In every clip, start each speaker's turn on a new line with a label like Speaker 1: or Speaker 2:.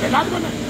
Speaker 1: Get out.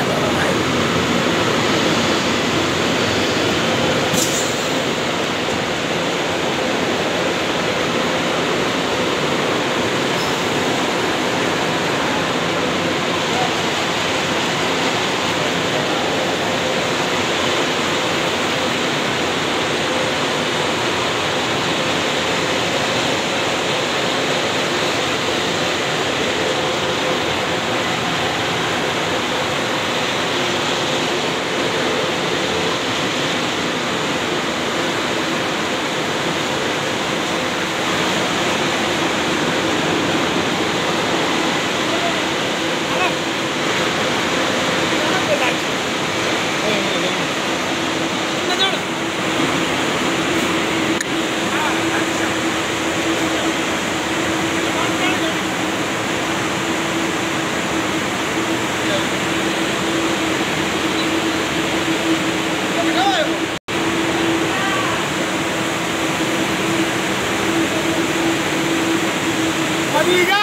Speaker 1: Liga!